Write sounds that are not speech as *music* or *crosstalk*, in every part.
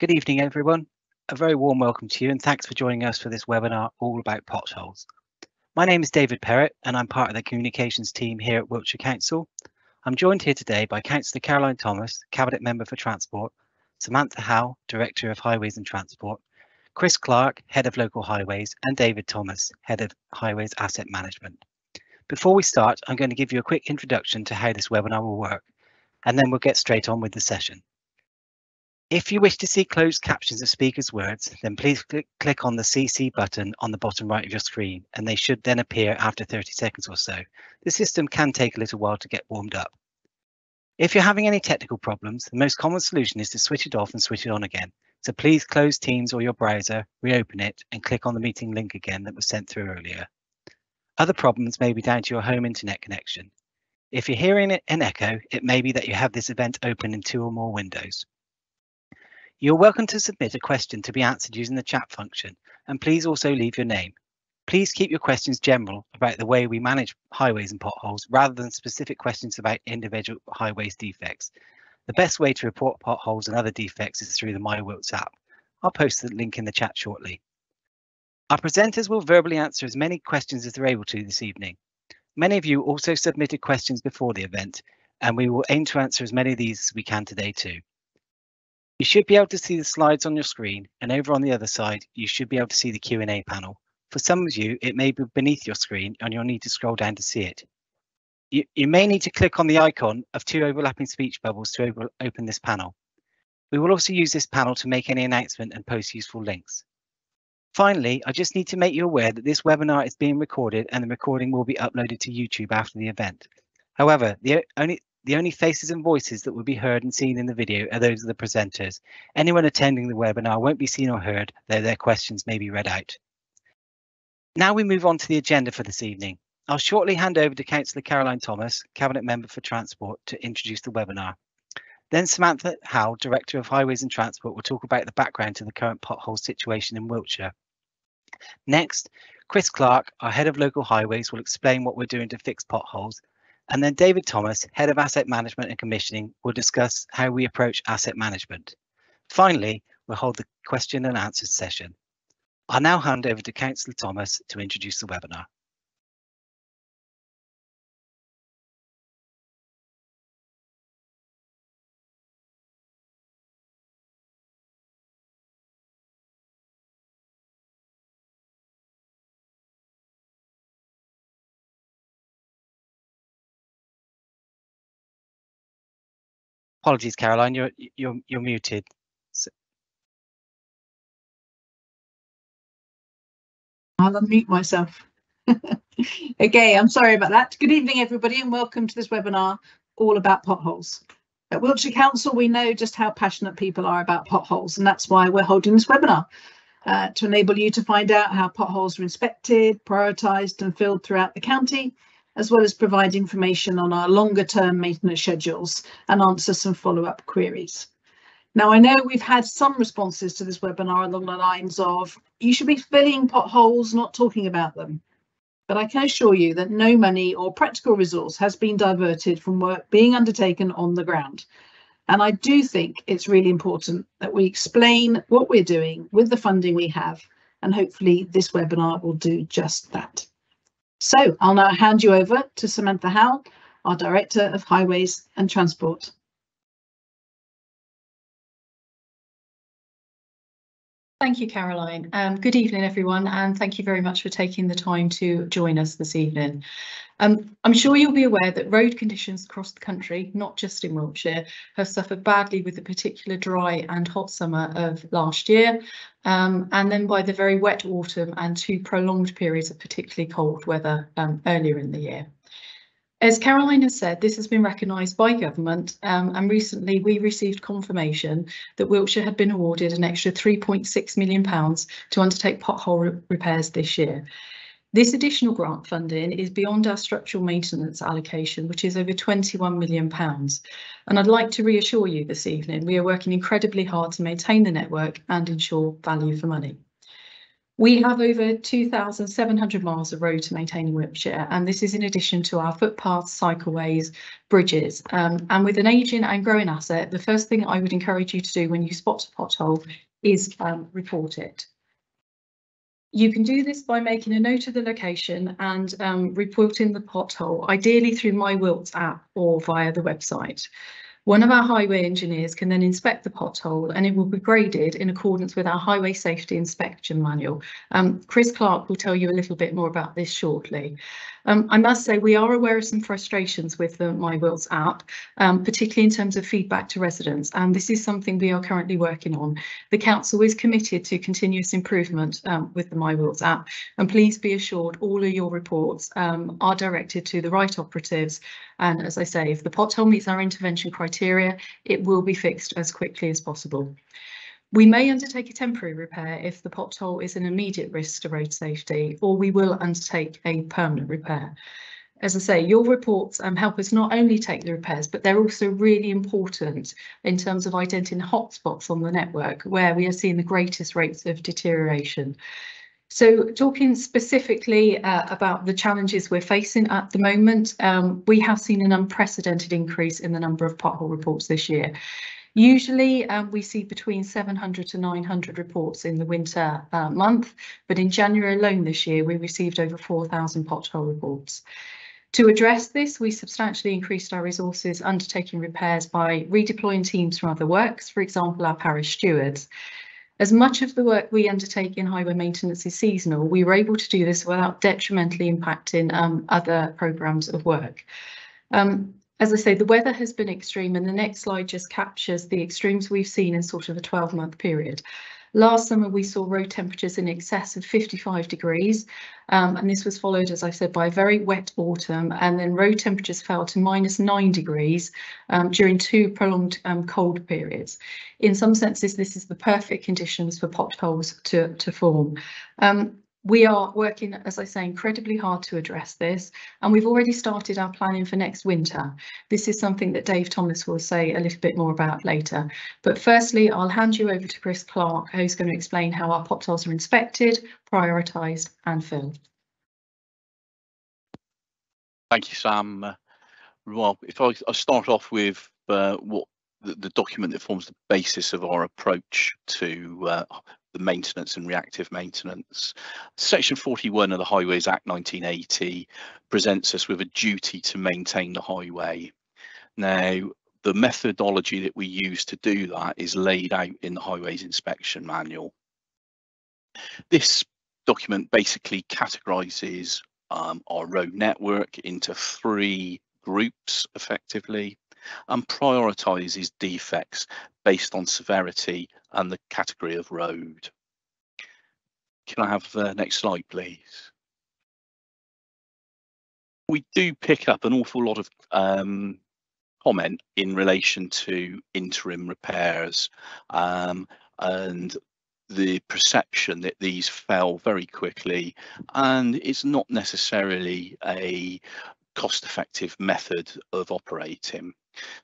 Good evening, everyone. A very warm welcome to you and thanks for joining us for this webinar all about potholes. My name is David Perrett and I'm part of the communications team here at Wiltshire Council. I'm joined here today by Councillor Caroline Thomas, Cabinet Member for Transport, Samantha Howe, Director of Highways and Transport, Chris Clark, Head of Local Highways, and David Thomas, Head of Highways Asset Management. Before we start, I'm going to give you a quick introduction to how this webinar will work, and then we'll get straight on with the session. If you wish to see closed captions of speakers' words, then please click, click on the CC button on the bottom right of your screen, and they should then appear after 30 seconds or so. The system can take a little while to get warmed up. If you're having any technical problems, the most common solution is to switch it off and switch it on again. So please close Teams or your browser, reopen it, and click on the meeting link again that was sent through earlier. Other problems may be down to your home internet connection. If you're hearing an echo, it may be that you have this event open in two or more windows. You're welcome to submit a question to be answered using the chat function, and please also leave your name. Please keep your questions general about the way we manage highways and potholes rather than specific questions about individual highways defects. The best way to report potholes and other defects is through the MyWilts app. I'll post the link in the chat shortly. Our presenters will verbally answer as many questions as they're able to this evening. Many of you also submitted questions before the event, and we will aim to answer as many of these as we can today too. You should be able to see the slides on your screen and over on the other side, you should be able to see the Q&A panel. For some of you, it may be beneath your screen and you'll need to scroll down to see it. You, you may need to click on the icon of two overlapping speech bubbles to open this panel. We will also use this panel to make any announcement and post useful links. Finally, I just need to make you aware that this webinar is being recorded and the recording will be uploaded to YouTube after the event. However, the only the only faces and voices that will be heard and seen in the video are those of the presenters. Anyone attending the webinar won't be seen or heard, though their questions may be read out. Now we move on to the agenda for this evening. I'll shortly hand over to Councillor Caroline Thomas, Cabinet Member for Transport, to introduce the webinar. Then Samantha Howe, Director of Highways and Transport, will talk about the background to the current pothole situation in Wiltshire. Next, Chris Clark, our Head of Local Highways, will explain what we're doing to fix potholes and then David Thomas, Head of Asset Management and Commissioning, will discuss how we approach asset management. Finally, we'll hold the question and answer session. I'll now hand over to Councillor Thomas to introduce the webinar. Apologies, Caroline, you're you're you're muted. I'll unmute myself. *laughs* okay, I'm sorry about that. Good evening, everybody, and welcome to this webinar all about potholes. At Wiltshire Council, we know just how passionate people are about potholes, and that's why we're holding this webinar uh, to enable you to find out how potholes are inspected, prioritised and filled throughout the county, as well as provide information on our longer term maintenance schedules and answer some follow-up queries. Now, I know we've had some responses to this webinar along the lines of, you should be filling potholes, not talking about them. But I can assure you that no money or practical resource has been diverted from work being undertaken on the ground. And I do think it's really important that we explain what we're doing with the funding we have, and hopefully this webinar will do just that. So I'll now hand you over to Samantha Howe, our Director of Highways and Transport. Thank you, Caroline. Um, good evening, everyone, and thank you very much for taking the time to join us this evening. Um, I'm sure you'll be aware that road conditions across the country, not just in Wiltshire, have suffered badly with the particular dry and hot summer of last year, um, and then by the very wet autumn and two prolonged periods of particularly cold weather um, earlier in the year. As Caroline has said, this has been recognised by government um, and recently we received confirmation that Wiltshire had been awarded an extra £3.6 million to undertake pothole re repairs this year. This additional grant funding is beyond our structural maintenance allocation, which is over £21 million. And I'd like to reassure you this evening, we are working incredibly hard to maintain the network and ensure value for money. We have over 2,700 miles of road to maintain in Wiltshire, and this is in addition to our footpaths, cycleways, bridges. Um, and with an ageing and growing asset, the first thing I would encourage you to do when you spot a pothole is um, report it. You can do this by making a note of the location and um, reporting the pothole, ideally through My Wilts app or via the website. One of our highway engineers can then inspect the pothole and it will be graded in accordance with our highway safety inspection manual. Um, Chris Clark will tell you a little bit more about this shortly. Um, I must say we are aware of some frustrations with the My Wilts app, um, particularly in terms of feedback to residents, and this is something we are currently working on. The council is committed to continuous improvement um, with the My Wilts app, and please be assured all of your reports um, are directed to the right operatives. And as I say, if the pothole meets our intervention criteria, it will be fixed as quickly as possible. We may undertake a temporary repair if the pothole is an immediate risk to road safety, or we will undertake a permanent repair. As I say, your reports um, help us not only take the repairs, but they're also really important in terms of identifying hotspots on the network where we are seeing the greatest rates of deterioration. So talking specifically uh, about the challenges we're facing at the moment, um, we have seen an unprecedented increase in the number of pothole reports this year. Usually um, we see between 700 to 900 reports in the winter uh, month, but in January alone this year we received over 4,000 pothole reports. To address this, we substantially increased our resources undertaking repairs by redeploying teams from other works, for example, our parish stewards. As much of the work we undertake in highway maintenance is seasonal, we were able to do this without detrimentally impacting um, other programmes of work. Um, as I say, the weather has been extreme and the next slide just captures the extremes we've seen in sort of a 12 month period. Last summer, we saw road temperatures in excess of 55 degrees, um, and this was followed, as I said, by a very wet autumn, and then road temperatures fell to minus nine degrees um, during two prolonged um, cold periods. In some senses, this is the perfect conditions for potholes to, to form. We are working, as I say, incredibly hard to address this, and we've already started our planning for next winter. This is something that Dave Thomas will say a little bit more about later. But firstly, I'll hand you over to Chris Clark, who's going to explain how our potholes are inspected, prioritised and filled. Thank you, Sam. Well, if I, I start off with uh, what the, the, document that forms the basis of our approach to uh, the maintenance and reactive maintenance. Section 41 of the Highways Act 1980 presents us with a duty to maintain the highway. Now, the methodology that we use to do that is laid out in the Highways Inspection Manual. This document basically categorises um, our road network into three groups effectively and prioritises defects based on severity and the category of road. Can I have the next slide, please? We do pick up an awful lot of um, comment in relation to interim repairs um, and the perception that these fell very quickly and it's not necessarily a cost effective method of operating.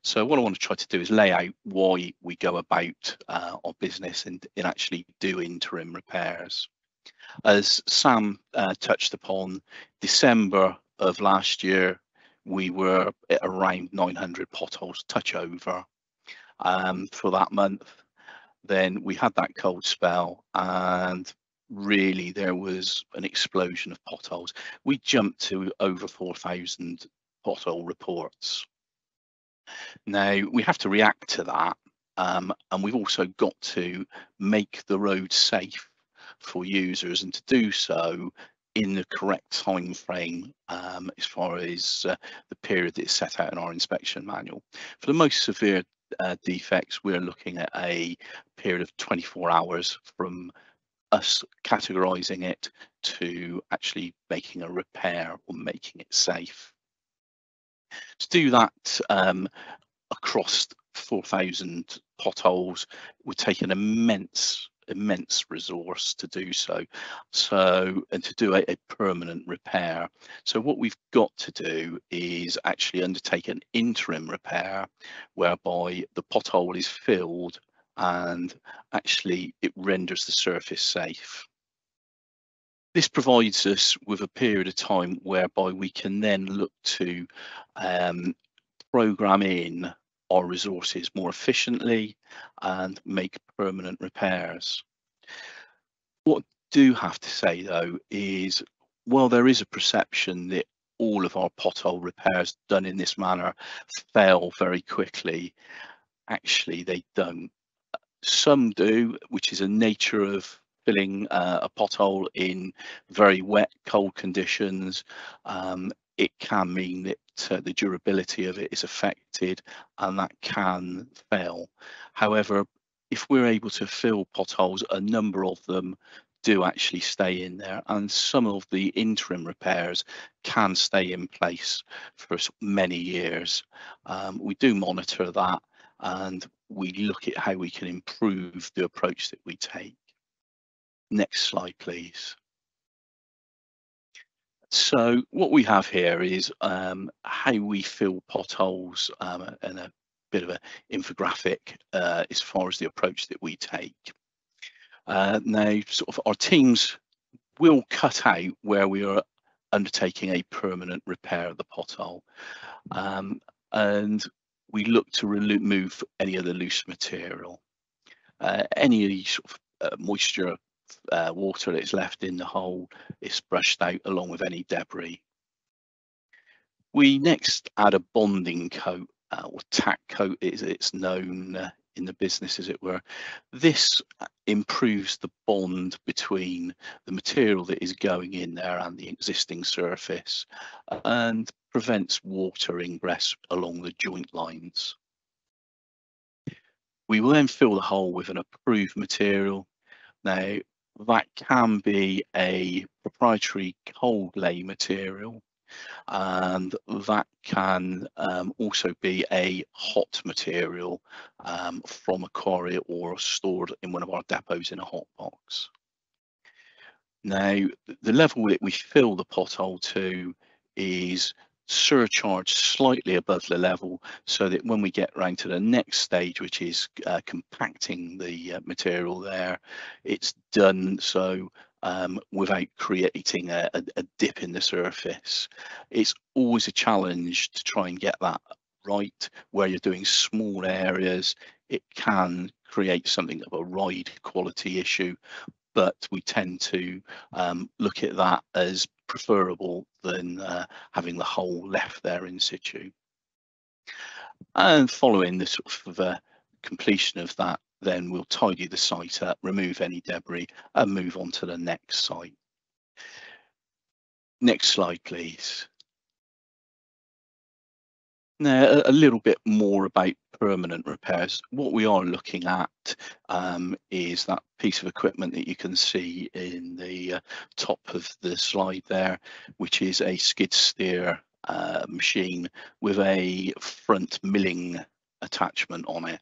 So what I want to try to do is lay out why we go about uh, our business and, and actually do interim repairs. As Sam uh, touched upon, December of last year, we were at around 900 potholes touch over um, for that month. Then we had that cold spell and really there was an explosion of potholes. We jumped to over 4,000 pothole reports. Now we have to react to that um, and we've also got to make the road safe for users and to do so in the correct time frame um, as far as uh, the period that is set out in our inspection manual. For the most severe uh, defects, we're looking at a period of 24 hours from us categorizing it to actually making a repair or making it safe. To do that um, across 4,000 potholes would take an immense immense resource to do so. So and to do a, a, permanent repair. So what we've got to do is actually undertake an interim repair whereby the pothole is filled and actually it renders the surface safe This provides us with a period of time whereby we can then look to um, program in our resources more efficiently and make permanent repairs. What I do have to say though is while there is a perception that all of our pothole repairs done in this manner fail very quickly, actually they don't. Some do, which is a nature of filling uh, a pothole in very wet, cold conditions, um, it can mean that uh, the durability of it is affected and that can fail. However, if we're able to fill potholes, a number of them do actually stay in there and some of the interim repairs can stay in place for many years. Um, we do monitor that and we look at how we can improve the approach that we take. Next slide, please. So what we have here is um, how we fill potholes um, and a bit of an infographic uh, as far as the approach that we take. Uh, now, sort of our teams will cut out where we are undertaking a permanent repair of the pothole. Um, and we look to remove any of the loose material. Uh, any sort of uh, moisture uh, water that is left in the hole is brushed out along with any debris. We next add a bonding coat uh, or tack coat as it's known uh, in the business as it were. This uh, improves the bond between the material that is going in there and the existing surface and prevents water ingress along the joint lines. We will then fill the hole with an approved material. Now, that can be a proprietary cold lay material and that can um, also be a hot material um, from a quarry or stored in one of our depots in a hot box. Now, the level that we fill the pothole to is surcharge slightly above the level so that when we get round to the next stage which is uh, compacting the uh, material there it's done so um, without creating a, a, a, dip in the surface. It's always a challenge to try and get that right where you're doing small areas. It can create something of a ride quality issue but we tend to um, look at that as preferable than uh, having the hole left there in situ. And following the sort of uh, completion of that, then we'll tidy the site up, remove any debris and move on to the next site. Next slide, please. Now, a little bit more about permanent repairs. What we are looking at um, is that piece of equipment that you can see in the uh, top of the slide there, which is a skid steer uh, machine with a front milling attachment on it.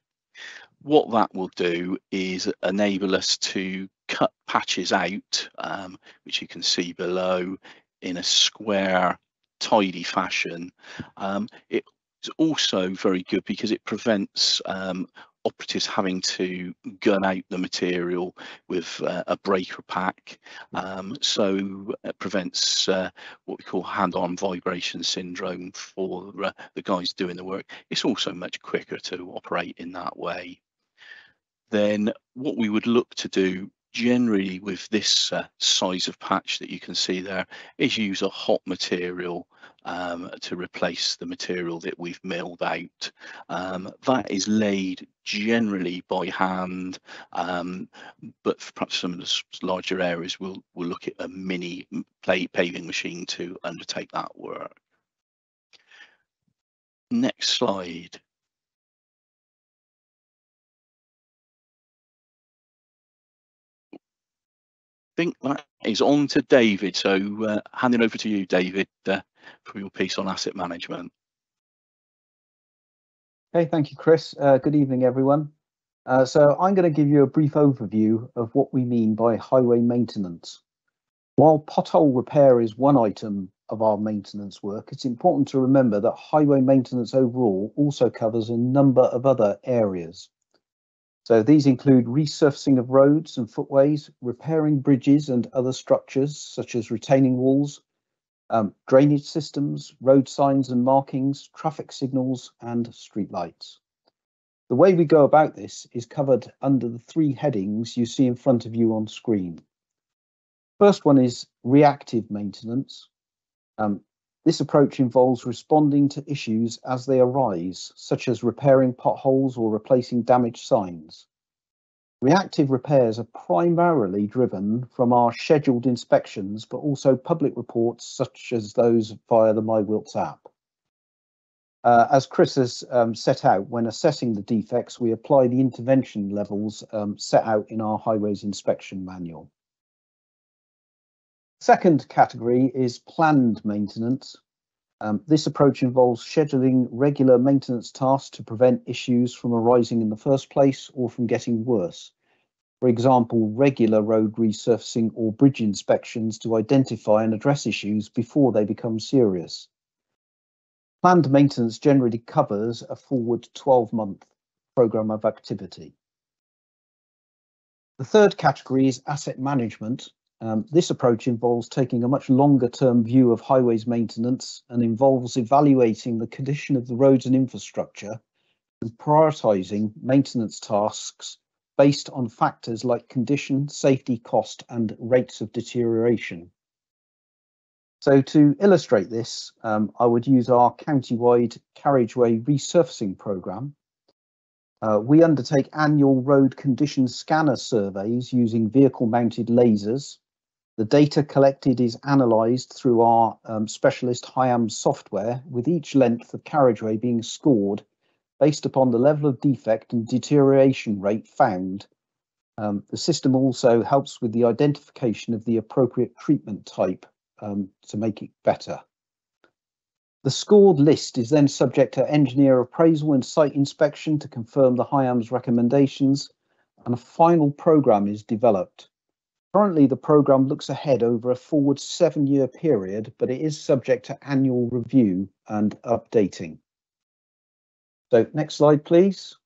What that will do is enable us to cut patches out, um, which you can see below, in a square tidy fashion. Um, it it's also very good because it prevents um, operatives having to gun out the material with uh, a breaker pack. Um, so it prevents uh, what we call hand-arm vibration syndrome for uh, the guys doing the work. It's also much quicker to operate in that way. Then what we would look to do generally with this uh, size of patch that you can see there is use a hot material um, to replace the material that we've milled out. Um, that is laid generally by hand, um, but perhaps some of the larger areas, we'll, we'll look at a mini paving machine to undertake that work. Next slide. I think that is on to David. So uh, handing over to you, David, uh, for your piece on asset management. Okay, thank you, Chris. Uh, good evening, everyone. Uh, so I'm going to give you a brief overview of what we mean by highway maintenance. While pothole repair is one item of our maintenance work, it's important to remember that highway maintenance overall also covers a number of other areas. So these include resurfacing of roads and footways, repairing bridges and other structures such as retaining walls, um, drainage systems, road signs and markings, traffic signals and streetlights. The way we go about this is covered under the three headings you see in front of you on screen. First one is reactive maintenance. Um, this approach involves responding to issues as they arise, such as repairing potholes or replacing damaged signs. Reactive repairs are primarily driven from our scheduled inspections, but also public reports such as those via the MyWilts app. Uh, as Chris has um, set out, when assessing the defects, we apply the intervention levels um, set out in our highways inspection manual. Second category is planned maintenance. Um, this approach involves scheduling regular maintenance tasks to prevent issues from arising in the first place or from getting worse. For example, regular road resurfacing or bridge inspections to identify and address issues before they become serious. Planned maintenance generally covers a forward 12 month programme of activity. The third category is asset management, um, this approach involves taking a much longer term view of highways maintenance and involves evaluating the condition of the roads and infrastructure and prioritising maintenance tasks based on factors like condition, safety, cost and rates of deterioration. So to illustrate this, um, I would use our county-wide carriageway resurfacing programme. Uh, we undertake annual road condition scanner surveys using vehicle mounted lasers the data collected is analysed through our um, specialist HIAM software, with each length of carriageway being scored based upon the level of defect and deterioration rate found. Um, the system also helps with the identification of the appropriate treatment type um, to make it better. The scored list is then subject to engineer appraisal and site inspection to confirm the HIAM's recommendations, and a final programme is developed. Currently, the programme looks ahead over a forward seven year period, but it is subject to annual review and updating. So next slide, please.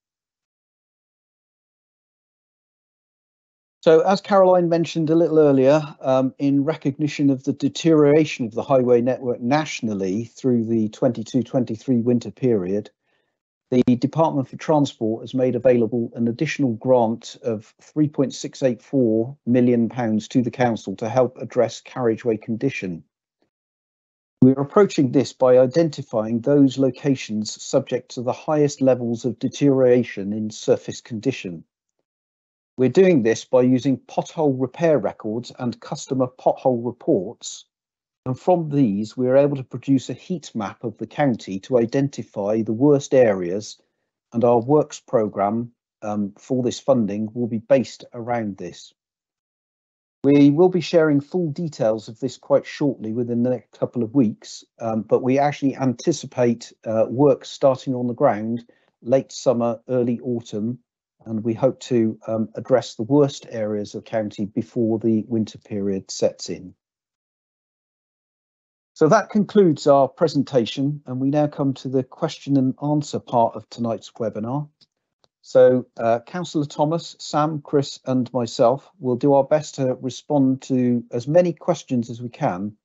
So as Caroline mentioned a little earlier, um, in recognition of the deterioration of the highway network nationally through the 22-23 winter period, the Department for Transport has made available an additional grant of £3.684 million to the Council to help address carriageway condition. We're approaching this by identifying those locations subject to the highest levels of deterioration in surface condition. We're doing this by using pothole repair records and customer pothole reports and from these, we are able to produce a heat map of the county to identify the worst areas and our works programme um, for this funding will be based around this. We will be sharing full details of this quite shortly within the next couple of weeks, um, but we actually anticipate uh, work starting on the ground late summer, early autumn, and we hope to um, address the worst areas of county before the winter period sets in. So that concludes our presentation and we now come to the question and answer part of tonight's webinar. So uh, Councillor Thomas, Sam, Chris and myself will do our best to respond to as many questions as we can,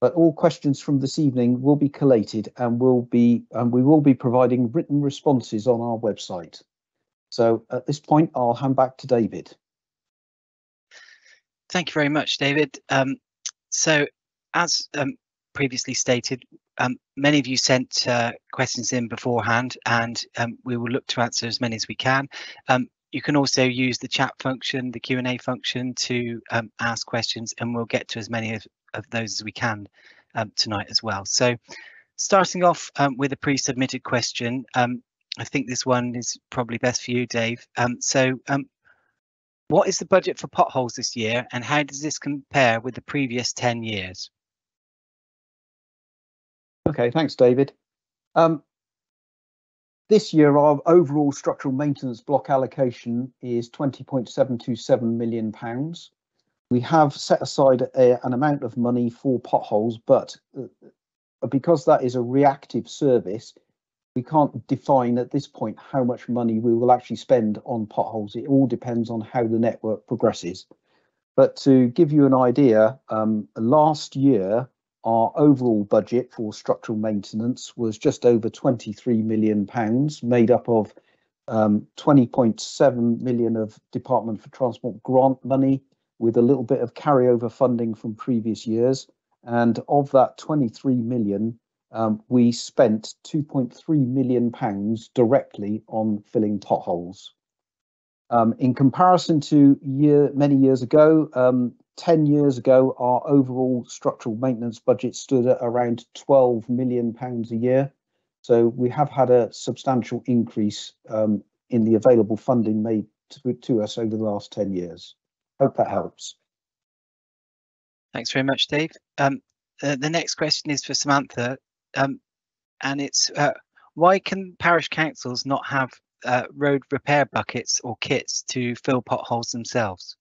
but all questions from this evening will be collated and will be and we will be providing written responses on our website. So at this point, I'll hand back to David. Thank you very much, David. Um, so as um, previously stated, um, many of you sent uh, questions in beforehand and um, we will look to answer as many as we can. Um, you can also use the chat function, the Q&A function to um, ask questions and we'll get to as many of, of those as we can um, tonight as well. So starting off um, with a pre-submitted question, I think this one is probably best for you, Dave. so what is the budget for potholes this year and how does this compare with the previous 10 years? Okay, thanks, David. Um, this year, our overall structural maintenance block allocation is £20.727 million. We have set aside a, an amount of money for potholes, but uh, because that is a reactive service, we can't define at this point how much money we will actually spend on potholes. It all depends on how the network progresses. But to give you an idea, um, last year our overall budget for structural maintenance was just over 23 million pounds, made up of um, 20.7 million of Department for Transport grant money, with a little bit of carryover funding from previous years. And of that 23 million, um, we spent 2.3 million pounds directly on filling potholes. Um, in comparison to year many years ago, um, 10 years ago, our overall structural maintenance budget stood at around 12 million pounds a year. So we have had a substantial increase um, in the available funding made to, to, us over the last 10 years. Hope that helps. Thanks very much, Dave. Um, uh, the next question is for Samantha, um, and it's uh, why can parish councils not have uh, road repair buckets or kits to fill potholes themselves?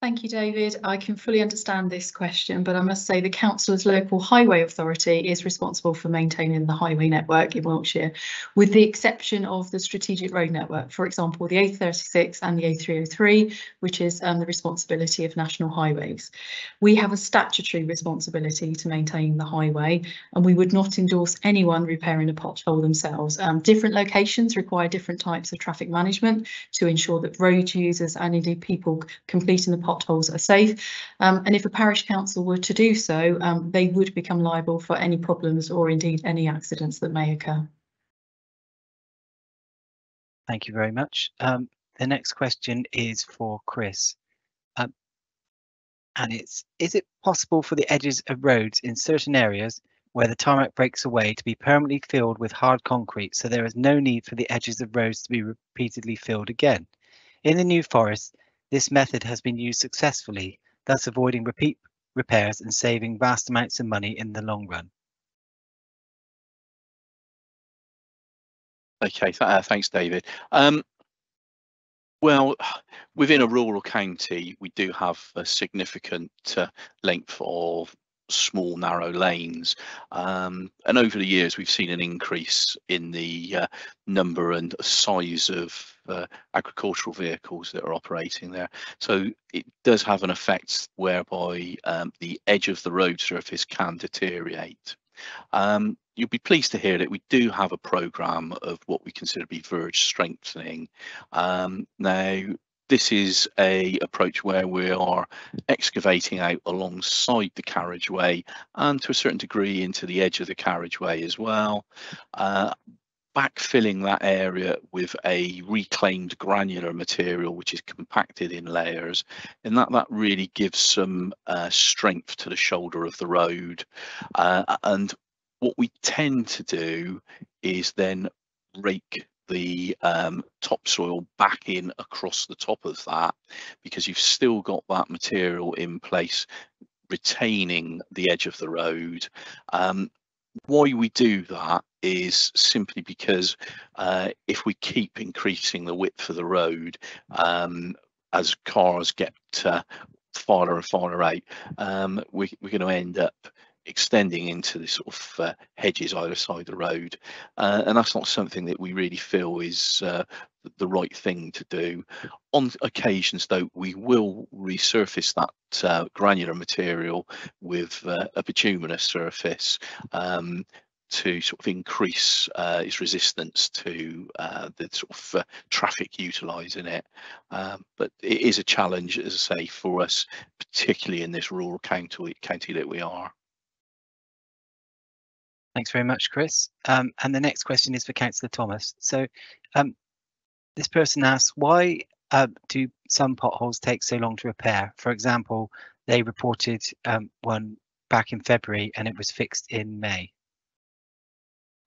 Thank you, David. I can fully understand this question, but I must say the Council's local highway authority is responsible for maintaining the highway network in Wiltshire, with the exception of the strategic road network, for example, the A36 and the A303, which is um, the responsibility of National Highways. We have a statutory responsibility to maintain the highway, and we would not endorse anyone repairing a pothole themselves. Um, different locations require different types of traffic management to ensure that road users and indeed people completing the potholes are safe. Um, and if a parish council were to do so, um, they would become liable for any problems or indeed any accidents that may occur. Thank you very much. Um, the next question is for Chris. Um, and it's, is it possible for the edges of roads in certain areas where the tarmac breaks away to be permanently filled with hard concrete so there is no need for the edges of roads to be repeatedly filled again? In the New Forest, this method has been used successfully, thus avoiding repeat repairs and saving vast amounts of money in the long run. Okay, th uh, thanks, David. Um, well, within a rural county, we do have a significant uh, length of small narrow lanes um, and over the years we've seen an increase in the uh, number and size of uh, agricultural vehicles that are operating there. So it does have an effect whereby um, the edge of the road surface can deteriorate. Um, you'll be pleased to hear that we do have a program of what we consider to be verge strengthening. Um, now this is a approach where we are excavating out alongside the carriageway and to a certain degree into the edge of the carriageway as well. Uh, backfilling that area with a reclaimed granular material which is compacted in layers and that that really gives some uh, strength to the shoulder of the road uh, and what we tend to do is then rake the um, topsoil back in across the top of that because you've still got that material in place retaining the edge of the road. Um, why we do that is simply because uh, if we keep increasing the width of the road um, as cars get uh, farther and farther out, um, we, we're going to end up extending into the sort of uh, hedges either side of the road. Uh, and that's not something that we really feel is uh, the right thing to do. On occasions though we will resurface that uh, granular material with uh, a bituminous surface um, to sort of increase uh, its resistance to uh, the sort of uh, traffic utilising it. Um, but it is a challenge, as I say, for us, particularly in this rural county, county that we are. Thanks very much, Chris. Um, and the next question is for Councillor Thomas. So um, this person asks, why uh, do some potholes take so long to repair? For example, they reported um, one back in February and it was fixed in May.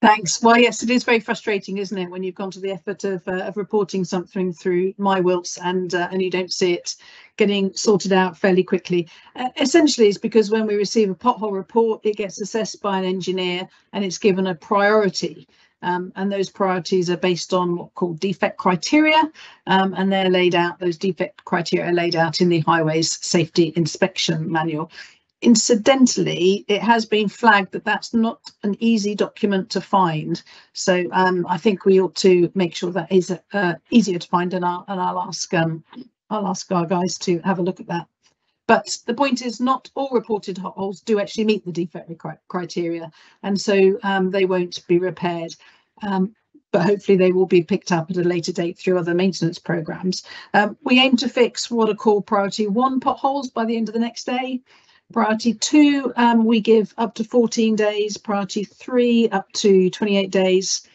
Thanks. Well, yes, it is very frustrating, isn't it, when you've gone to the effort of, uh, of reporting something through MyWilts and uh, and you don't see it getting sorted out fairly quickly. Uh, essentially, it's because when we receive a pothole report, it gets assessed by an engineer and it's given a priority. Um, and those priorities are based on what called defect criteria, um, and they're laid out. Those defect criteria are laid out in the Highways Safety Inspection Manual incidentally, it has been flagged that that's not an easy document to find. So um, I think we ought to make sure that is uh, easier to find, and I'll, and I'll ask um, I'll ask our guys to have a look at that. But the point is, not all reported potholes do actually meet the defect criteria, and so um, they won't be repaired. Um, but hopefully they will be picked up at a later date through other maintenance programs. Um, we aim to fix what are called priority one potholes by the end of the next day. Priority two, um, we give up to 14 days. Priority three, up to 28 days.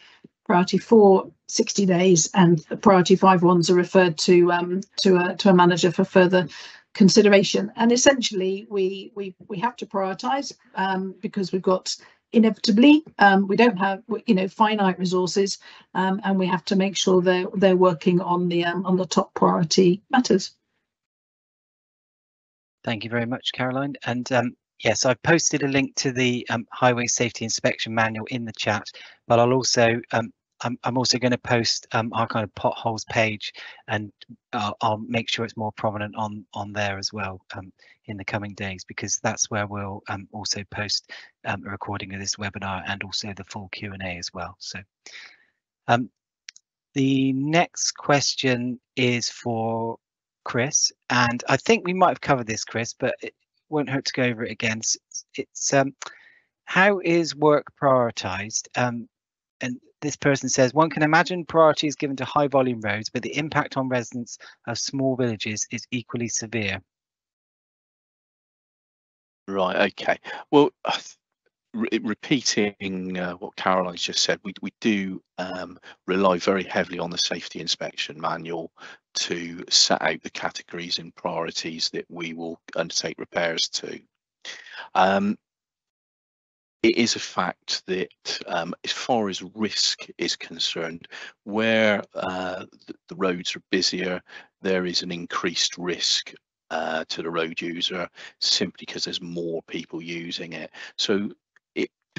Priority four, 60 days, and priority five ones are referred to um, to a to a manager for further consideration. And essentially, we we we have to prioritise um, because we've got inevitably um, we don't have you know finite resources um, and we have to make sure they're they're working on the um, on the top priority matters thank you very much caroline and um, yes i've posted a link to the um, highway safety inspection manual in the chat but i'll also um, I'm, I'm also going to post um, our kind of potholes page and uh, I'll make sure it's more prominent on on there as well um, in the coming days because that's where we'll um, also post a recording of this webinar and also the full Q&A as well. So the next question is for Chris and I think we might have covered this Chris but it won't hurt to go over it again. It's, um, how is work prioritized and this person says one can imagine priority is given to high volume roads, but the impact on residents of small villages is equally severe. Right. Okay. Well, re repeating uh, what Caroline's just said, we we do um, rely very heavily on the safety inspection manual to set out the categories and priorities that we will undertake repairs to. Um, it is a fact that um, as far as risk is concerned, where uh, the, roads are busier, there is an increased risk uh, to the road user simply because there's more people using it. So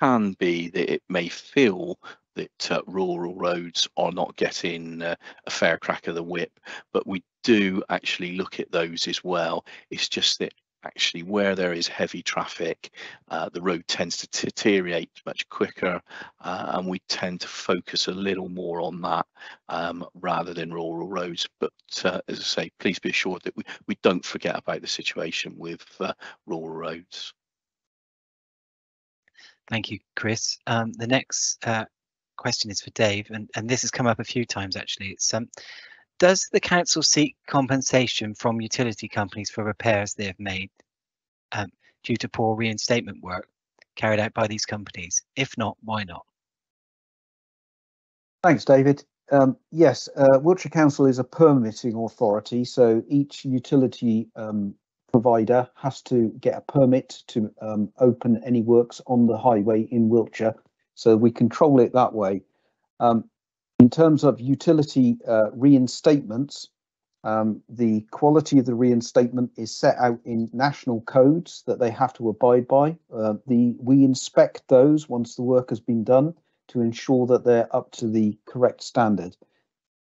can be that it may feel that uh, rural roads are not getting uh, a fair crack of the whip, but we do actually look at those as well. It's just that actually where there is heavy traffic, uh, the road tends to deteriorate much quicker uh, and we tend to focus a little more on that um, rather than rural roads. But uh, as I say, please be assured that we, we don't forget about the situation with uh, rural roads. Thank you, Chris. Um, the next uh, question is for Dave, and, and this has come up a few times actually. It's um, does the council seek compensation from utility companies for repairs they have made um, due to poor reinstatement work carried out by these companies? If not, why not? Thanks, David. Um, yes, uh, Wiltshire Council is a permitting authority, so each utility um, provider has to get a permit to um, open any works on the highway in Wiltshire. So we control it that way. Um, in terms of utility uh, reinstatements, um, the quality of the reinstatement is set out in national codes that they have to abide by. Uh, the we inspect those once the work has been done to ensure that they're up to the correct standard.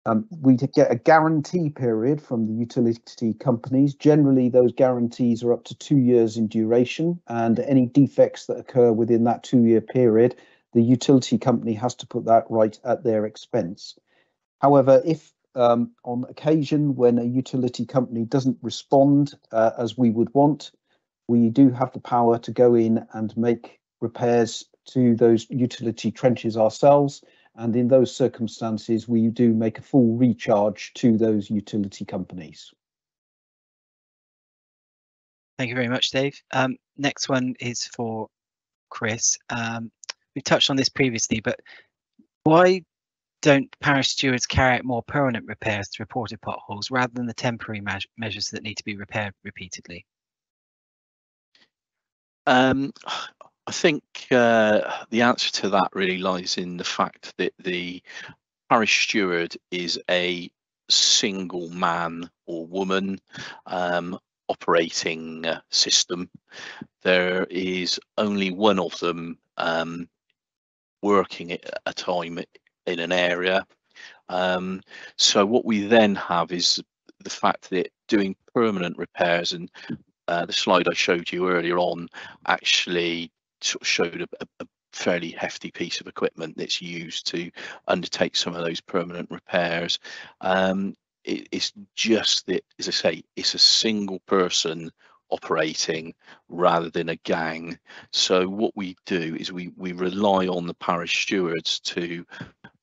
Um, we get a guarantee period from the utility companies. Generally, those guarantees are up to two years in duration, and any defects that occur within that two-year period the utility company has to put that right at their expense. However, if um, on occasion when a utility company doesn't respond uh, as we would want, we do have the power to go in and make repairs to those utility trenches ourselves. And in those circumstances, we do make a full recharge to those utility companies. Thank you very much, Dave. Um, next one is for Chris. Um, we touched on this previously, but why don't parish stewards carry out more permanent repairs to reported potholes rather than the temporary me measures that need to be repaired repeatedly? Um, I think uh, the answer to that really lies in the fact that the parish steward is a single man or woman um, operating uh, system. There is only one of them um, working at a time in an area. Um, so what we then have is the fact that doing permanent repairs and uh, the slide I showed you earlier on actually sort of showed a, a fairly hefty piece of equipment that's used to undertake some of those permanent repairs. Um, it, it's just that, as I say, it's a single person operating rather than a gang. So what we do is we we rely on the parish stewards to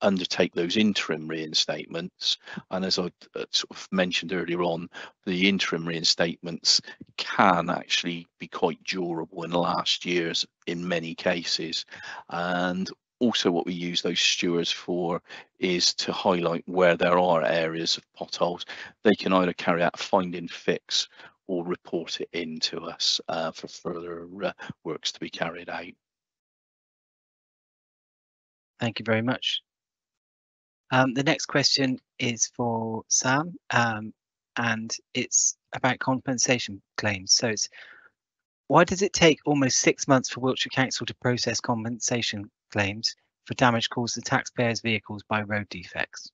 undertake those interim reinstatements. And as I uh, sort of mentioned earlier on, the interim reinstatements can actually be quite durable and last years in many cases. And also what we use those stewards for is to highlight where there are areas of potholes. They can either carry out find and fix or report it in to us uh, for further uh, works to be carried out. Thank you very much. Um, the next question is for Sam, um, and it's about compensation claims. So it's why does it take almost six months for Wiltshire Council to process compensation claims for damage caused to taxpayers' vehicles by road defects?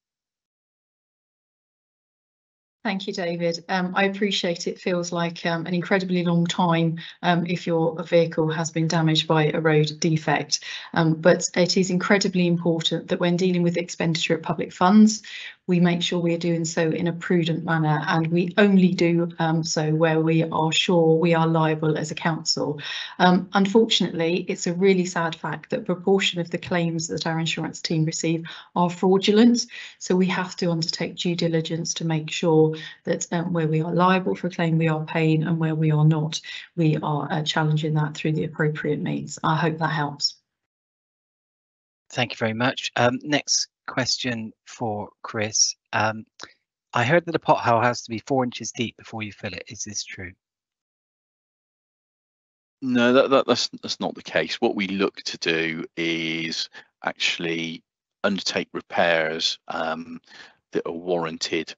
Thank you, David. Um, I appreciate it feels like um, an incredibly long time um, if your vehicle has been damaged by a road defect, um, but it is incredibly important that when dealing with expenditure of public funds, we make sure we are doing so in a prudent manner and we only do um, so where we are sure we are liable as a council. Um, unfortunately, it's a really sad fact that proportion of the claims that our insurance team receive are fraudulent. So we have to undertake due diligence to make sure that um, where we are liable for a claim, we are paying and where we are not, we are uh, challenging that through the appropriate means. I hope that helps. Thank you very much. Um, next question for Chris. Um, I heard that a pothole has to be four inches deep before you fill it. Is this true? No, that, that, that's that's not the case. What we look to do is actually undertake repairs um, that are warranted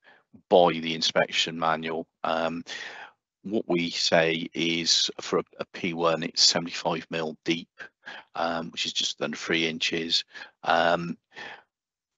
by the inspection manual. Um, what we say is for a a P1, it's 75 mil deep, um, which is just under three inches. Um,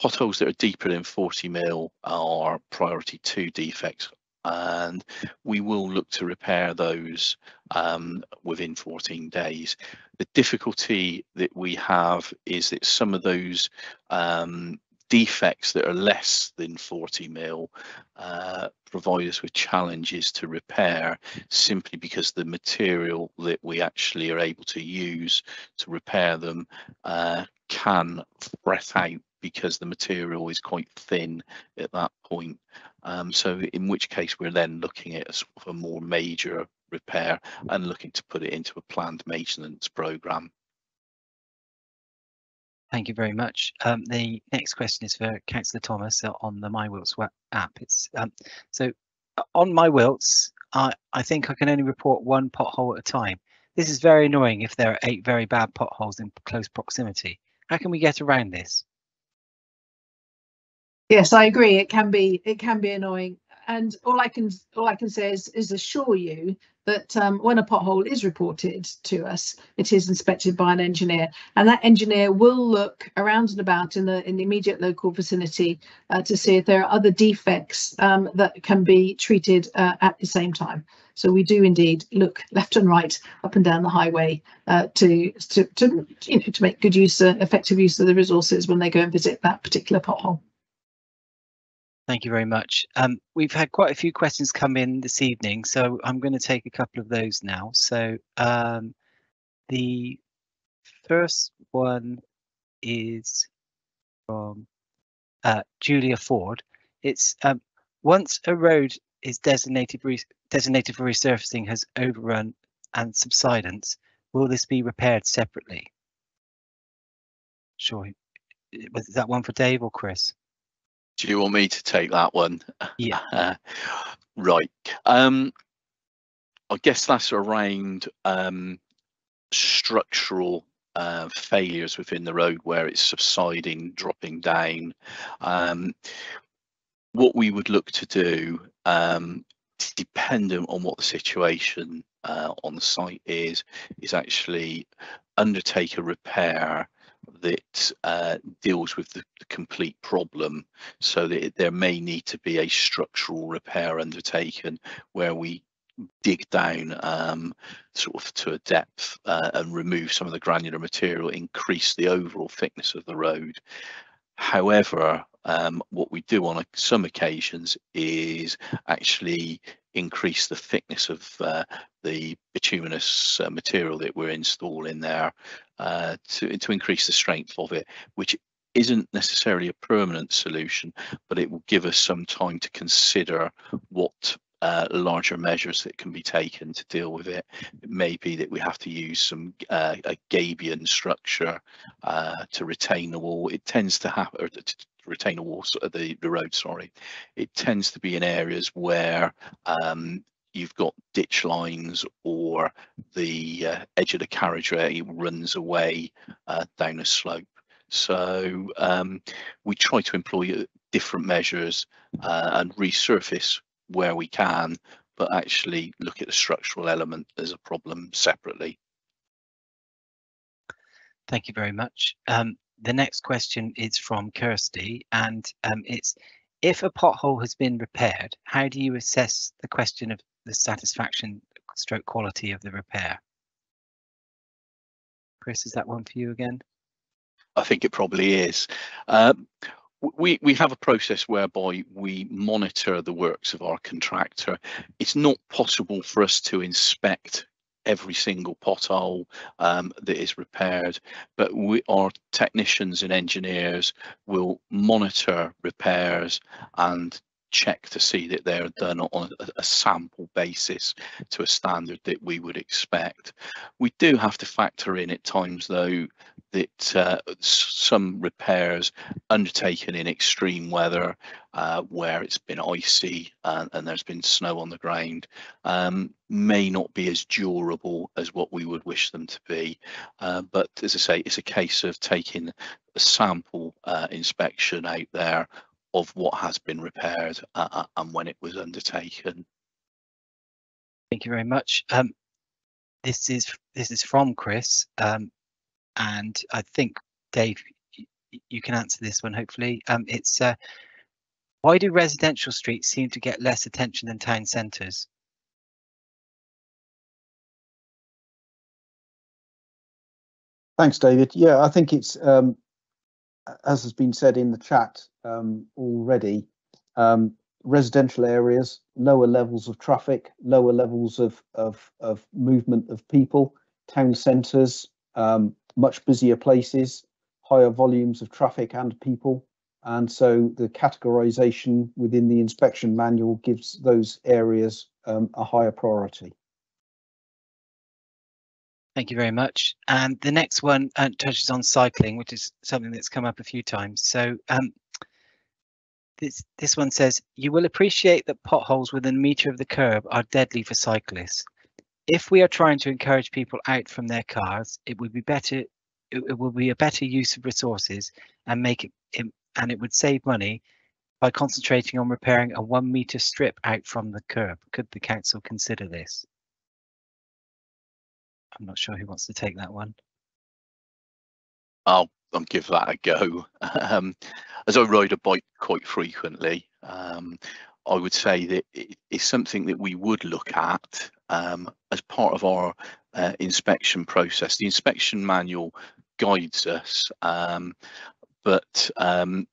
potholes that are deeper than 40 mil are priority two defects and we will look to repair those um, within 14 days. The difficulty that we have is that some of those um, defects that are less than 40 mil uh, provide us with challenges to repair simply because the material that we actually are able to use to repair them uh, can fret out because the material is quite thin at that point. Um, so in which case we're then looking at a sort of a more major repair and looking to put it into a planned maintenance program. Thank you very much. Um, the next question is for Councillor Thomas on the My Wilts app. It's um, so uh, on My Wilts, I, I think I can only report one pothole at a time. This is very annoying if there are eight very bad potholes in close proximity. How can we get around this? Yes, I agree. It can be it can be annoying, and all I can all I can say is is assure you that um, when a pothole is reported to us, it is inspected by an engineer, and that engineer will look around and about in the in the immediate local vicinity uh, to see if there are other defects um, that can be treated uh, at the same time. So we do indeed look left and right, up and down the highway uh, to to to you know to make good use, uh, effective use of the resources when they go and visit that particular pothole. Thank you very much. Um, we've had quite a few questions come in this evening, so I'm going to take a couple of those now. So um, the first one is from uh, Julia Ford. It's um, once a road is designated designated for resurfacing has overrun and subsidence, will this be repaired separately? Sure. Was that one for Dave or Chris? Do you want me to take that one? Yeah. *laughs* Uh, right. Um, I guess that's around um, structural uh, failures within the road where it's subsiding, dropping down. Um, what we would look to do, um, dependent on what the situation uh, on the site is, is actually undertake a repair that uh, deals with the, the, complete problem so that it, there may need to be a structural repair undertaken where we dig down um, sort of to a depth uh, and remove some of the granular material, increase the overall thickness of the road. However, um, what we do on some occasions is actually increase the thickness of uh, the bituminous uh, material that we're installing there uh, to, to increase the strength of it, which isn't necessarily a permanent solution, but it will give us some time to consider what uh, larger measures that can be taken to deal with it. It may be that we have to use some uh, a Gabion structure uh, to retain the wall. It tends to happen, to retain a wall, the, the road, sorry. It tends to be in areas where um, you've got ditch lines or the uh, edge of the carriageway runs away uh, down a slope. So um, we try to employ uh, different measures uh, and resurface where we can, but actually look at the structural element as a problem separately. Thank you very much. Um, the next question is from Kirsty, and um, it's if a pothole has been repaired, how do you assess the question of the satisfaction stroke quality of the repair? Chris, is that one for you again? I think it probably is. Um, we, we have a process whereby we monitor the works of our contractor. It's not possible for us to inspect every single pothole um, that is repaired, but we, our technicians and engineers will monitor repairs and check to see that they're done on a, sample basis to a standard that we would expect. We do have to factor in at times though that uh, some repairs undertaken in extreme weather uh, where it's been icy and, and, there's been snow on the ground um, may not be as durable as what we would wish them to be. Uh, but as I say, it's a case of taking a sample uh, inspection out there of what has been repaired uh, uh, and when it was undertaken. Thank you very much. Um, this is this is from Chris, um, and I think Dave, you, you, can answer this one. Hopefully, um, it's uh, why do residential streets seem to get less attention than town centres? Thanks, David. Yeah, I think it's um, as has been said in the chat um, already, um, residential areas, lower levels of traffic, lower levels of, of, of movement of people, town centres, um, much busier places, higher volumes of traffic and people. And so the categorisation within the inspection manual gives those areas um, a higher priority. Thank you very much. And the next one uh, touches on cycling, which is something that's come up a few times. So um, this this one says, you will appreciate that potholes within a metre of the curb are deadly for cyclists. If we are trying to encourage people out from their cars, it would be better. It, it will be a better use of resources and make it, it and it would save money by concentrating on repairing a one metre strip out from the curb. Could the council consider this? I'm not sure who wants to take that one. I'll, I'll give that a go. *laughs* Um, as I ride a bike quite frequently, um, I would say that it is something that we would look at um, as part of our uh, inspection process. The inspection manual guides us, um, but um,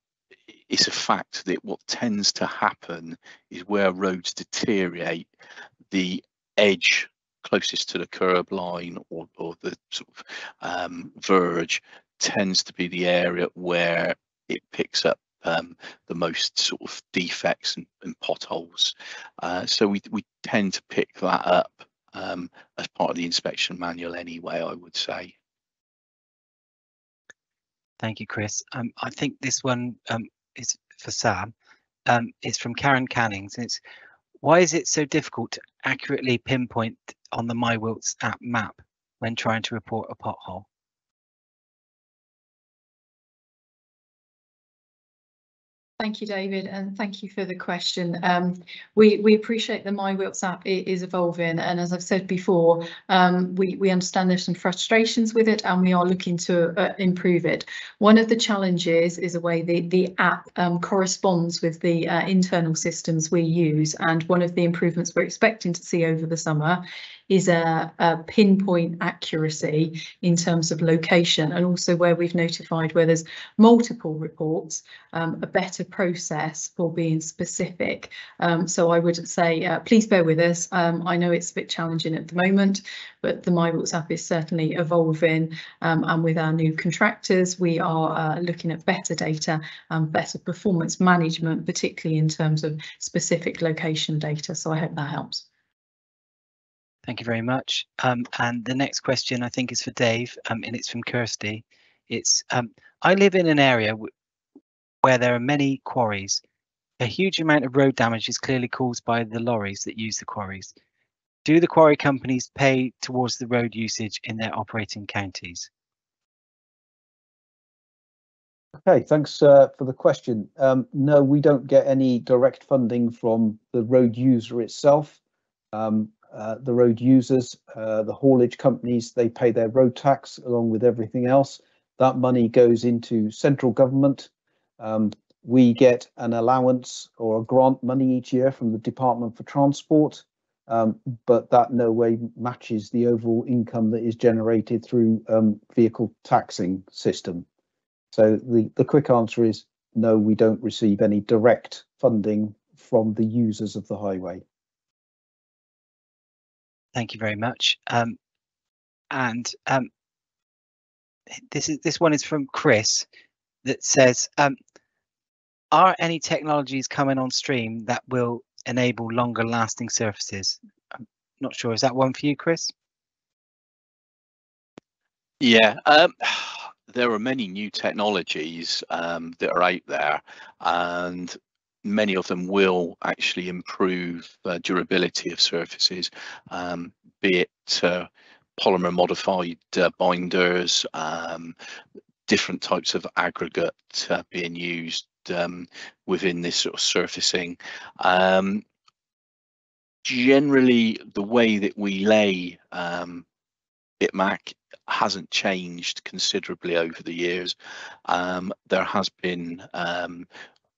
it's a fact that what tends to happen is where roads deteriorate, the edge closest to the curb line or, or the sort of um, verge tends to be the area where it picks up um, the most sort of defects and, and potholes. Uh, so we, we tend to pick that up um, as part of the inspection manual anyway, I would say. Thank you, Chris. Um, I think this one um, is for Sam. Um, it's from Karen Cannings and it's why is it so difficult to accurately pinpoint on the MyWilts app map when trying to report a pothole? Thank you, David, and thank you for the question. Um, we, we appreciate the My Wilts app is evolving, and as I've said before, um, we, we understand there's some frustrations with it, and we are looking to uh, improve it. One of the challenges is the way the, the app um, corresponds with the uh, internal systems we use, and one of the improvements we're expecting to see over the summer is a, a, pinpoint accuracy in terms of location and also where we've notified where there's multiple reports, um, a better process for being specific. Um, so I would say uh, please bear with us. Um, I know it's a bit challenging at the moment, but the My app is certainly evolving um, and with our new contractors we are uh, looking at better data and better performance management, particularly in terms of specific location data. So I hope that helps. Thank you very much. Um, and the next question I think is for Dave, um, and it's from Kirsty. It's um, I live in an area where there are many quarries. A huge amount of road damage is clearly caused by the lorries that use the quarries. Do the quarry companies pay towards the road usage in their operating counties? Okay, thanks uh, for the question. Um, no, we don't get any direct funding from the road user itself. Um, uh, the road users, uh, the haulage companies, they pay their road tax along with everything else. That money goes into central government. Um, we get an allowance or a grant money each year from the Department for Transport, um, but that no way matches the overall income that is generated through um, vehicle taxing system. So the, the quick answer is no, we don't receive any direct funding from the users of the highway. Thank you very much. Um, and um, this is this one is from Chris that says, um, are any technologies coming on stream that will enable longer lasting surfaces? I'm not sure. Is that one for you, Chris? Yeah, um, *sighs* there are many new technologies um, that are out there, and many of them will actually improve uh, durability of surfaces, um, be it uh, polymer modified uh, binders, um, different types of aggregate uh, being used um, within this sort of surfacing. Um, generally, the way that we lay um, bitmac hasn't changed considerably over the years. Um, there has been um,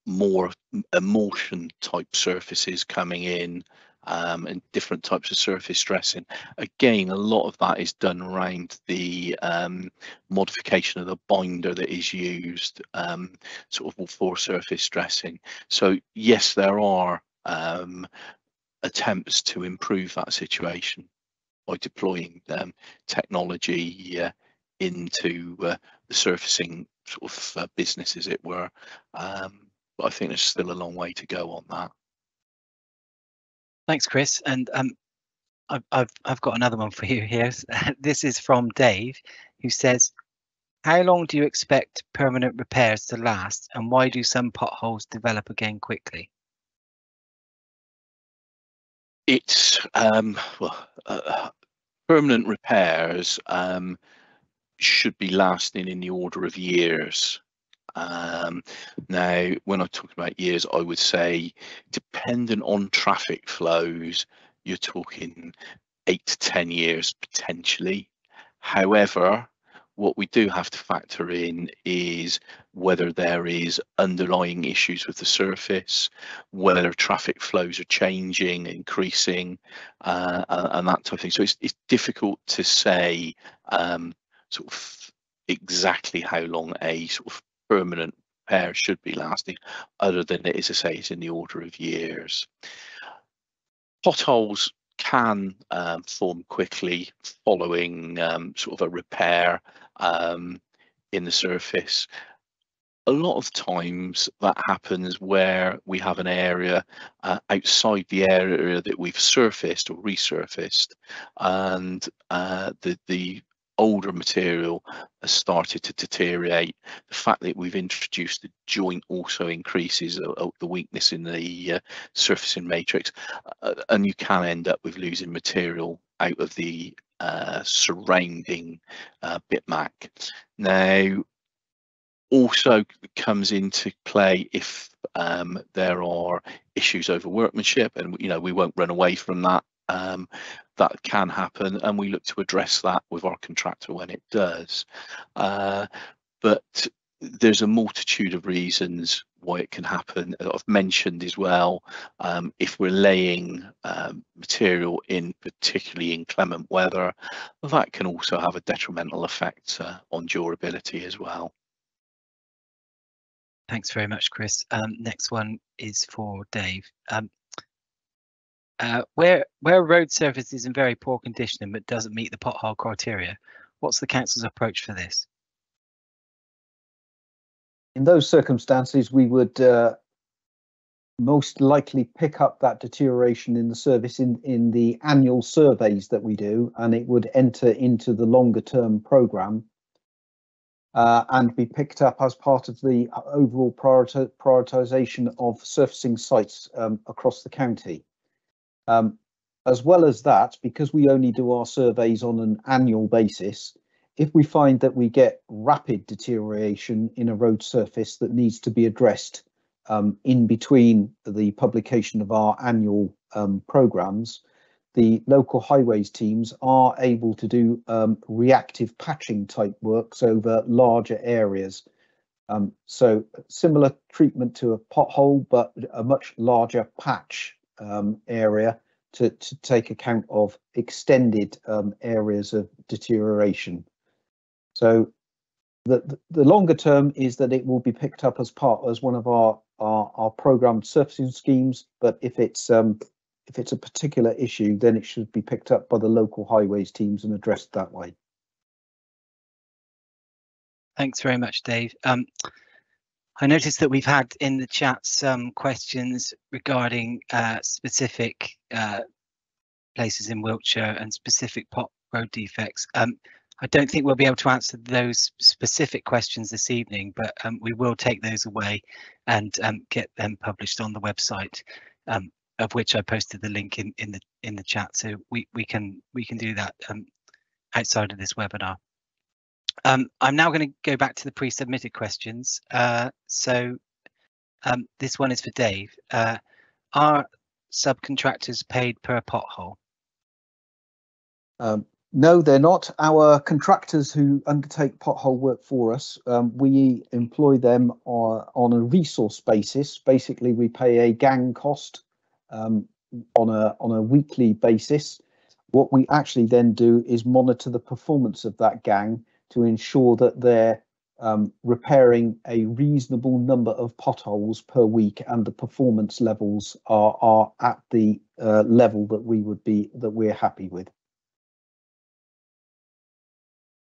more emulsion type surfaces coming in um, and different types of surface dressing. Again, a lot of that is done around the um, modification of the binder that is used um, sort of for surface dressing. So yes, there are um, attempts to improve that situation by deploying um, technology uh, into uh, the surfacing sort of uh, business, as it were. Um, but I think there's still a long way to go on that. Thanks, Chris. And um, I've, I've, I've got another one for you here. *laughs* this is from Dave, who says, how long do you expect permanent repairs to last and why do some potholes develop again quickly? It's um, well, uh, permanent repairs um, should be lasting in the order of years. Um, now, when I talk about years, I would say, dependent on traffic flows, you're talking eight to 10 years potentially. However, what we do have to factor in is whether there is underlying issues with the surface, whether traffic flows are changing, increasing, uh, and that type of thing. So it's, it's difficult to say um, sort of exactly how long a sort of permanent pair should be lasting, other than it is, I say, it's in the order of years. Potholes can um, form quickly following um, sort of a repair um, in the surface. A lot of times that happens where we have an area uh, outside the area that we've surfaced or resurfaced and uh, the, the older material has started to deteriorate. The fact that we've introduced the joint also increases uh, uh the weakness in the uh, surfacing matrix, uh, and you can end up with losing material out of the uh, surrounding uh, bitmac. Now, also comes into play if um, there are issues over workmanship, and you know we won't run away from that. Um, that can happen, and we look to address that with our contractor when it does. Uh, but there's a multitude of reasons why it can happen. I've mentioned as well, um, if we're laying um, material in particularly inclement weather, that can also have a detrimental effect uh, on durability as well. Thanks very much, Chris. Um, next one is for Dave. Um, uh, where where road surface is in very poor condition but doesn't meet the pothole criteria, what's the council's approach for this? in those circumstances, we would uh, most likely pick up that deterioration in the service in, in the annual surveys that we do, and it would enter into the longer term programme uh, and be picked up as part of the overall priorita prioritisation of surfacing sites um, across the county. Um, as well as that, because we only do our surveys on an annual basis, if we find that we get rapid deterioration in a road surface that needs to be addressed um, in between the publication of our annual um, programs, the local highways teams are able to do um, reactive patching type works over larger areas. Um, so similar treatment to a pothole, but a much larger patch um, area to, to take account of extended um, areas of deterioration. So the, the longer term is that it will be picked up as part as one of our our, our programmed surfacing schemes. But if it's um, if it's a particular issue, then it should be picked up by the local highways teams and addressed that way. Thanks very much, Dave. Um, I noticed that we've had in the chat some questions regarding uh, specific uh, places in Wiltshire and specific pot road defects. Um, I don't think we'll be able to answer those specific questions this evening, but um, we will take those away and um, get them published on the website, um, of which I posted the link in, in the in the chat. So we we can we can do that um, outside of this webinar. Um, I'm now going to go back to the pre-submitted questions. Uh, so um, this one is for Dave. Uh, are subcontractors paid per pothole? Um, no, they're not. Our contractors who undertake pothole work for us, um, we employ them on, on a resource basis. Basically, we pay a gang cost um, on a on a weekly basis. What we actually then do is monitor the performance of that gang to ensure that they're um, repairing a reasonable number of potholes per week and the performance levels are are at the uh, level that we would be that we're happy with.